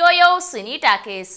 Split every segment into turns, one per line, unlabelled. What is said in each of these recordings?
Yoyo cine talkies.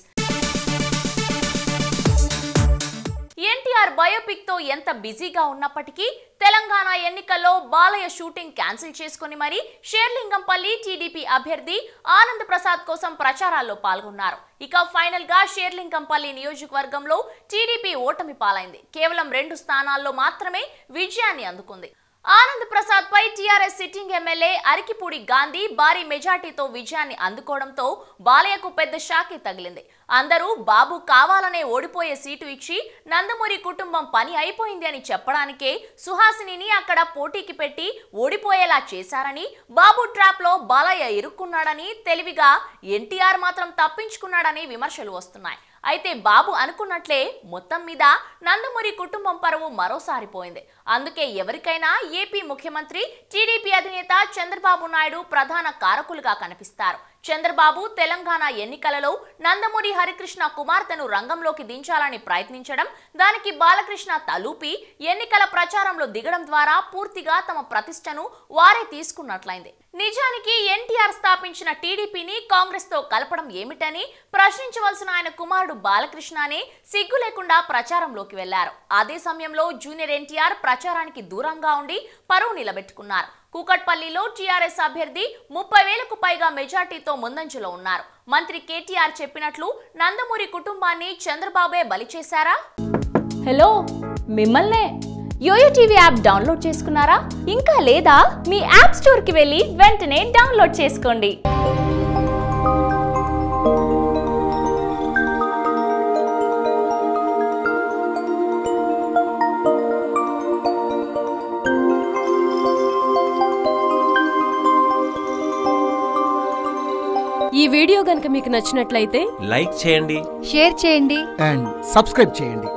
NTR బయోపిక్తో ఎంత బిజీగా ఉన్నప్పటికీ తెలంగాణ ఎన్నికల్లో బాలయ్య షూటింగ్ క్యాన్సిల్ చేసుకుని మరీ షేర్లింగంపల్లి టీడీపీ అభ్యర్థి ఆనంద్ ప్రసాద్ కోసం ప్రచారాల్లో పాల్గొన్నారు. ఇక ఫైనల్గా షేర్లింగంపల్లి నియోజకవర్గంలో టీడీపీ ఓటమి పాలైంది. కేవలం రెండు స్థానాల్లో మాత్రమే విజయాన్ని అందుకుంది. ఆనంద్ ప్రసాద్ పై TRS sitting MLA Arikapudi Gandhi భారీ మెజార్టీతో విజయాన్ని అందుకోవడంతో బాలయ్యకు పెద్ద షాకే తగిలింది. అందరూ బాబు కావాలనే ఓడిపోయే సీటు ఇచ్చి నందమూరి కుటుంబం పని అయిపోయింది అని చెప్పడానికే సుహాసినిని అక్కడ పోటీకి పెట్టి ఓడిపోయేలా చేశారని బాబు ట్రాప్లో బాలయ్య ఇరుక్కున్నాడని తెలివిగా ఎన్టీఆర్ మాత్రం తప్పించుకున్నాడని విమర్శలు వస్తున్నాయి. అయితే బాబు అనుకున్నట్లే మొత్తం మీద నందమూరి కుటుంబం పరువు మరోసారి పోయింది. అందుకే ఎవరికైనా ఏపీ ముఖ్యమంత్రి టీడీపీ అధినేత చంద్రబాబు నాయుడు ప్రధాన కారకులుగా కనిపిస్తారు. చంద్రబాబు తెలంగాణ ఎన్నికలలో నందమూరి హరికృష్ణ కుమార్తెను రంగంలోకి దించాలని ప్రయత్నించడం దానికి బాలకృష్ణ తలూపి ఎన్నికల ప్రచారంలో దిగడం ద్వారా పూర్తిగా తమ ప్రతిష్టను వారే తీసుకున్నట్లయింది. నిజానికి ఎన్టీఆర్ స్థాపించిన టీడీపీని కాంగ్రెస్తో కలపడం ఏమిటని ప్రశ్నించవలసిన ఆయన కుమారుడు బాలకృష్ణనే సిగ్గు లేకుండా ప్రచారంలోకి వెళ్ళారు. అదే సమయంలో జూనియర్ ఎన్టీఆర్ ప్రచారానికి దూరంగా ఉండి పరువు నిలబెట్టుకున్నారు. కూకట్పల్లిలో టీఆర్ఎస్ అభ్యర్థి ముప్పై వేలకు పైగా మెజార్టీతో ముందంజలో ఉన్నారు. మంత్రి కేటీఆర్ చెప్పినట్లు నందమూరి కుటుంబాన్ని చంద్రబాబే బలి చేశారా? హలో మిమ్మల్నే. యోయో టీవీ యాప్ డౌన్లోడ్ చేసుకున్నారా? ఇంకా లేదా? మీ యాప్ స్టోర్కి వెళ్ళి వెంటనే డౌన్లోడ్ చేసుకోండి.
ఈ వీడియో గనుక మీకు నచ్చినట్లయితే
లైక్ చేయండి.
షేర్ చేయండి.
అండ్ సబ్స్క్రైబ్ చేయండి.